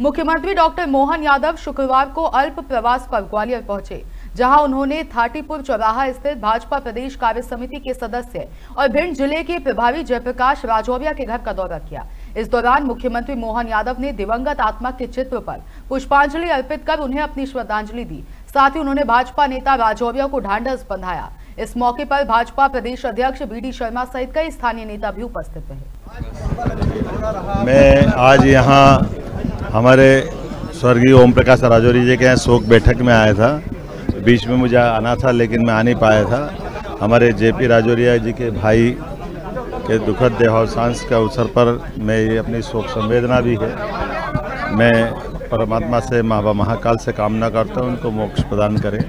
मुख्यमंत्री डॉक्टर मोहन यादव शुक्रवार को अल्प प्रवास पर ग्वालियर पहुँचे, जहाँ उन्होंने थाटीपुर चौराहा स्थित भाजपा प्रदेश कार्य समिति के सदस्य और भिंड ज़िले के प्रभारी जयप्रकाश राजौरिया के घर का दौरा किया। इस दौरान मुख्यमंत्री मोहन यादव ने दिवंगत आत्मा के चित्र पर पुष्पांजलि अर्पित कर उन्हें अपनी श्रद्धांजलि दी। साथ ही उन्होंने भाजपा नेता राजौरिया को ढांढस बंधाया। इस मौके पर भाजपा प्रदेश अध्यक्ष बी डी शर्मा सहित कई स्थानीय नेता भी उपस्थित रहे। मैं आज यहाँ हमारे स्वर्गीय ओम प्रकाश राजौरी जी के यहाँ शोक बैठक में आया था। बीच में मुझे आना था, लेकिन मैं आ नहीं पाया था। हमारे जेपी राजौरिया जी के भाई के दुखद देहावसान के अवसर पर मैं ये अपनी शोक संवेदना भी है। मैं परमात्मा से महाकाल से कामना करता हूँ, उनको मोक्ष प्रदान करें।